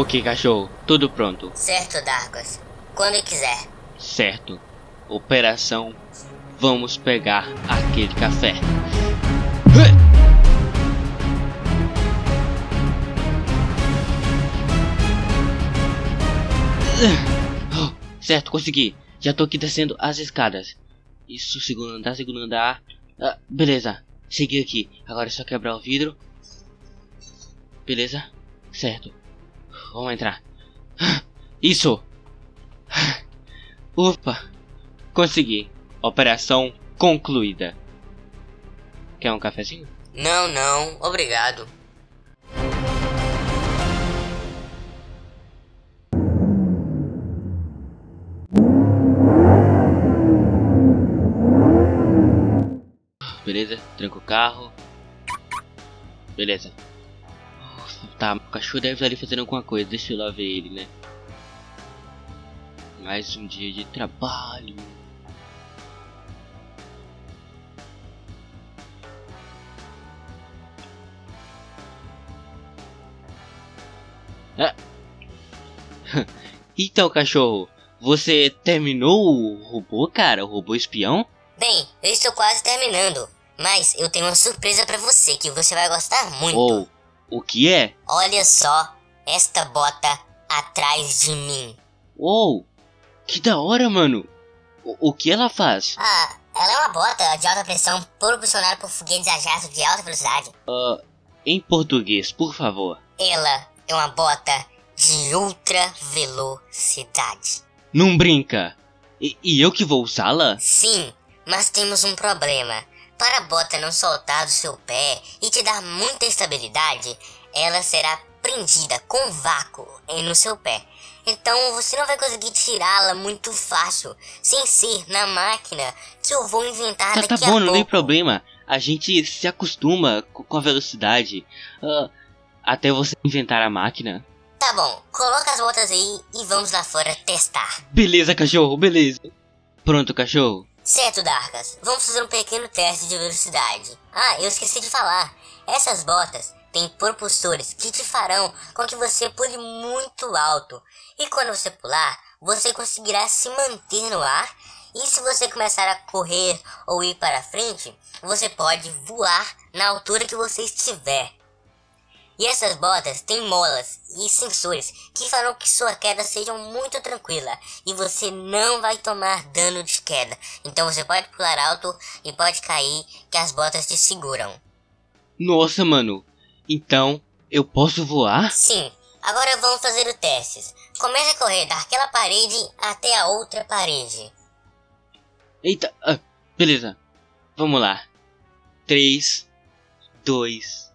Ok, cachorro, tudo pronto. Certo, Darkos. Quando quiser. Certo. Operação Vamos pegar aquele café. Oh, certo, consegui. Já tô aqui descendo as escadas. Isso, segundo andar, segundo andar. Ah, beleza, segui aqui. Agora é só quebrar o vidro. Beleza? Certo. Vamos entrar. Isso! Ufa! Consegui. Operação concluída. Quer um cafezinho? Não, não, obrigado. Beleza, tranca o carro. Beleza. Tá, o cachorro deve estar ali fazendo alguma coisa. Deixa eu lá ver ele, né? Mais um dia de trabalho. Ah. então, cachorro, você terminou o robô, cara? O robô espião? Bem, eu estou quase terminando. Mas eu tenho uma surpresa para você que você vai gostar muito. Ou, oh, o que é? Olha só, esta bota atrás de mim. Uou, que da hora, mano. O, o que ela faz? Ah, ela é uma bota de alta pressão propulsionada por foguetes a jato de alta velocidade. Uh, em português, por favor. Ela é uma bota de ultra velocidade. Não brinca! E, e eu que vou usá-la? Sim, mas temos um problema. Para a bota não soltar do seu pé e te dar muita estabilidade, ela será prendida com vácuo no seu pé. Então você não vai conseguir tirá-la muito fácil, sem ser na máquina que eu vou inventar tá, daqui tá a bom, pouco. não tem problema. A gente se acostuma com a velocidade. Uh, até você inventar a máquina. Tá bom, coloca as botas aí e vamos lá fora testar. Beleza, cachorro, beleza. Pronto, cachorro. Certo, Darkas. Vamos fazer um pequeno teste de velocidade. Ah, eu esqueci de falar. Essas botas têm propulsores que te farão com que você pule muito alto. E quando você pular, você conseguirá se manter no ar. E se você começar a correr ou ir para frente, você pode voar na altura que você estiver. E essas botas têm molas e sensores que farão que sua queda seja muito tranquila e você não vai tomar dano de queda. Então você pode pular alto e pode cair que as botas te seguram. Nossa, mano. Então, eu posso voar? Sim. Agora vamos fazer o teste. Comece a correr daquela parede até a outra parede. Eita, ah, beleza. Vamos lá. 3, 2,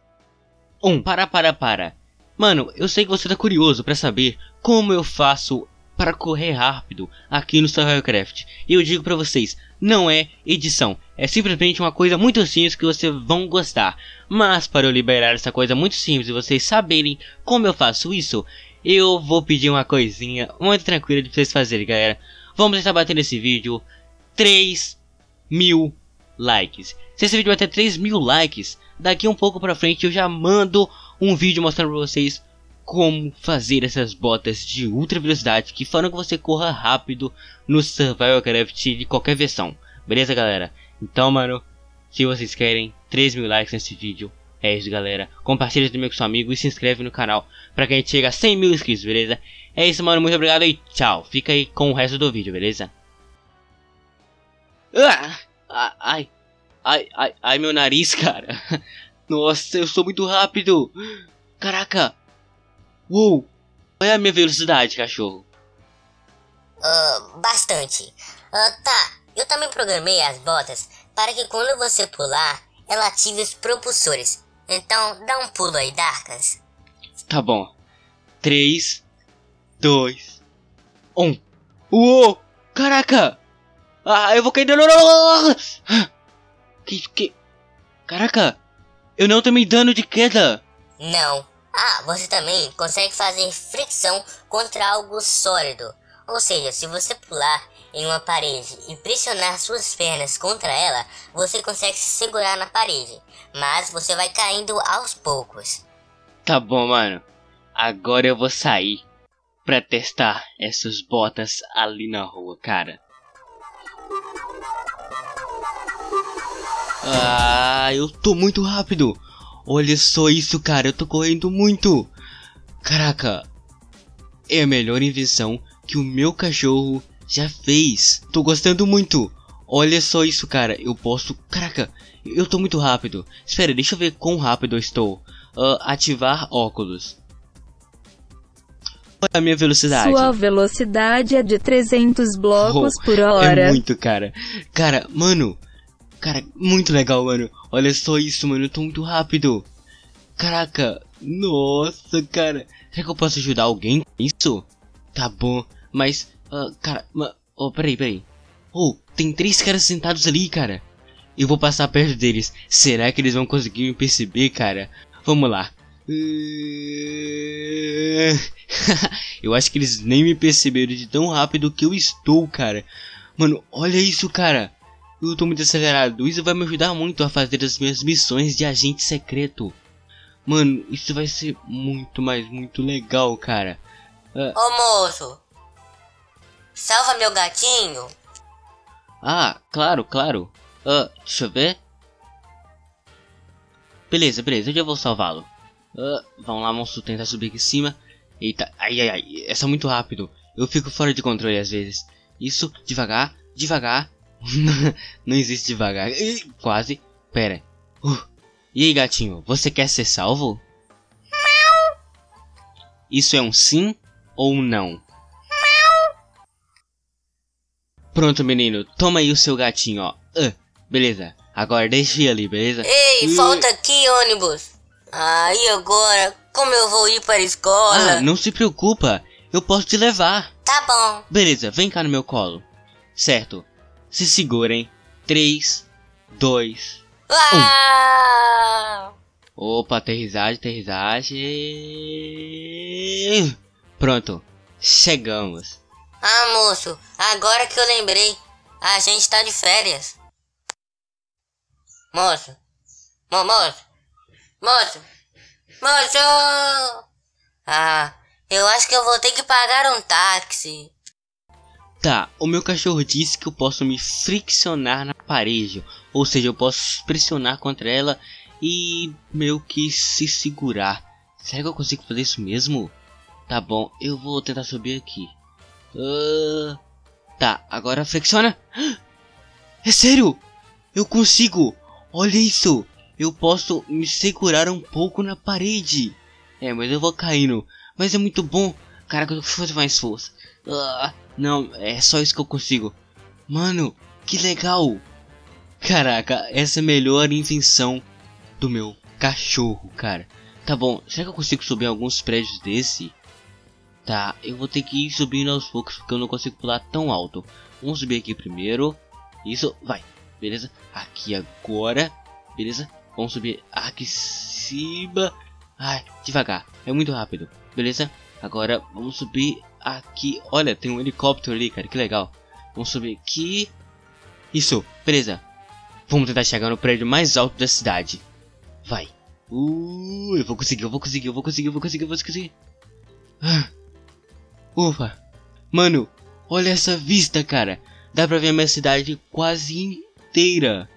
um, para, para, para. Mano, eu sei que você tá curioso para saber como eu faço para correr rápido aqui no Survivalcraft. E eu digo para vocês, não é edição. É simplesmente uma coisa muito simples que vocês vão gostar. Mas para eu liberar essa coisa muito simples e vocês saberem como eu faço isso, eu vou pedir uma coisinha muito tranquila de vocês fazerem, galera. Vamos tentar bater nesse vídeo 3 mil likes. Se esse vídeo bater 3 mil likes, daqui um pouco pra frente eu já mando um vídeo mostrando pra vocês como fazer essas botas de ultra velocidade que farão que você corra rápido no Survival Craft de qualquer versão. Beleza, galera? Então, mano, se vocês querem 3 mil likes nesse vídeo, é isso, galera. Compartilha também com seu amigo e se inscreve no canal pra que a gente chegue a 100 mil inscritos, beleza? É isso, mano. Muito obrigado e tchau. Fica aí com o resto do vídeo, beleza? Ah! Ai, ai, ai, ai, meu nariz, cara. Nossa, eu sou muito rápido. Caraca. Uou. Qual é a minha velocidade, cachorro? Uh, bastante. Uh, tá, eu também programei as botas para que quando você pular, ela ative os propulsores. Então, dá um pulo aí, Darkas. Tá bom. 3, 2, 1. Uou! Caraca! Ah, eu vou cair. Que, que. Caraca, eu não tomei dano de queda. Não. Ah, você também consegue fazer fricção contra algo sólido. Ou seja, se você pular em uma parede e pressionar suas pernas contra ela, você consegue se segurar na parede. Mas você vai caindo aos poucos. Tá bom, mano. agora eu vou sair pra testar essas botas ali na rua, cara. Ah, eu tô muito rápido. Olha só isso, cara. Eu tô correndo muito. Caraca. É a melhor invenção que o meu cachorro já fez. Tô gostando muito. Olha só isso, cara. Eu posso... Caraca. Eu tô muito rápido. Espera, deixa eu ver quão rápido eu estou. Uh, ativar óculos. Olha a minha velocidade. Sua velocidade é de 300 blocos Oh, por hora. É muito, cara. Cara, mano. Cara, muito legal, mano. Olha só isso, mano. Eu tô muito rápido. Caraca. Nossa, cara. Será que eu posso ajudar alguém com isso? Tá bom. Mas, ah, cara. ma- Oh, peraí, peraí. Oh, tem três caras sentados ali, cara. Eu vou passar perto deles. Será que eles vão conseguir me perceber, cara? Vamos lá. eu acho que eles nem me perceberam de tão rápido que eu estou, cara. Mano, olha isso, cara. Eu tô muito acelerado. Isso vai me ajudar muito a fazer as minhas missões de agente secreto. Mano, isso vai ser muito, mas muito legal, cara. Ô moço, salva meu gatinho. Ah, claro, claro. Ah, deixa eu ver. Beleza, beleza, eu já vou salvá-lo. Ah, vamos lá, monstro, tentar subir aqui em cima. Eita, ai, ai, ai, é só muito rápido. Eu fico fora de controle às vezes. Isso, devagar, devagar. Não existe devagar. Ih, Quase. Pera. Uh. E aí, gatinho, você quer ser salvo? Isso é um sim ou um não? Pronto, menino, toma aí o seu gatinho, ó. Ah, beleza, agora deixa ele ali, beleza? Ei, Ih. falta aqui ônibus. Ah, e agora? Como eu vou ir para a escola? Ah, não se preocupa, eu posso te levar. Tá bom. Beleza, vem cá no meu colo. Certo, se segurem. 3, 2. Ah! Opa, aterrissagem, aterrissagem. Pronto, chegamos. Ah, moço, agora que eu lembrei, a gente tá de férias. Moço, Mo moço, moço, moço! Ah, eu acho que eu vou ter que pagar um táxi. Tá, o meu cachorro disse que eu posso me friccionar na parede. Ou seja, eu posso pressionar contra ela e meio que se segurar. Será que eu consigo fazer isso mesmo? Tá bom, eu vou tentar subir aqui. Ah, tá, agora flexiona. É sério? Eu consigo! Olha isso! Eu posso me segurar um pouco na parede. É, mas eu vou caindo. Mas é muito bom. Caraca, eu vou fazer mais força. Ah, não, é só isso que eu consigo. Mano, que legal! Caraca, essa é a melhor invenção do meu cachorro, cara. Tá bom, será que eu consigo subir alguns prédios desse? Tá, eu vou ter que ir subindo aos poucos porque eu não consigo pular tão alto. Vamos subir aqui primeiro. Isso, vai. Beleza? Aqui agora. Beleza? Vamos subir aqui cima. Ai, devagar. É muito rápido. Beleza? Agora vamos subir aqui. Olha, tem um helicóptero ali, cara. Que legal. Vamos subir aqui. Isso, beleza. Vamos tentar chegar no prédio mais alto da cidade. Vai. Uh, eu vou conseguir, eu vou conseguir, eu vou conseguir, eu vou conseguir, eu vou conseguir. Ah. Ufa. Mano, olha essa vista, cara. Dá pra ver a minha cidade quase inteira.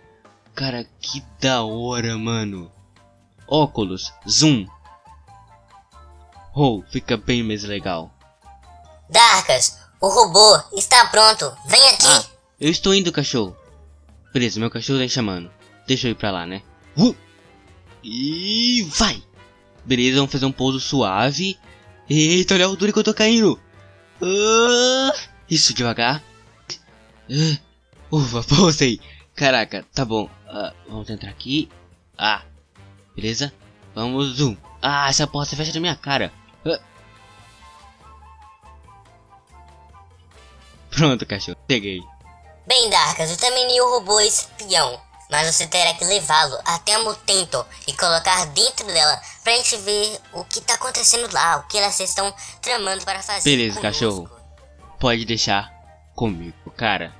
Cara, que da hora, mano. Óculos, zoom. Oh, fica bem mais legal. Darkas, o robô está pronto. Vem aqui. Ah, eu estou indo, cachorro. Beleza, meu cachorro tá chamando. Deixa eu ir pra lá, né? Uh! E vai! Beleza, vamos fazer um pouso suave. Eita, olha a altura que eu tô caindo. Ah, isso, devagar. Ah, ufa, pousei. Caraca, tá bom. Ah, vamos entrar aqui. Ah, beleza. Vamos, zoom. Ah, essa porta fecha na minha cara. Pronto, cachorro. Peguei. Bem, Darkas, eu também li o robô espião. Mas você terá que levá-lo até a Mutento e colocar dentro dela pra gente ver o que tá acontecendo lá, o que elas estão tramando para fazer. Beleza, conosco. cachorro. Pode deixar comigo, cara.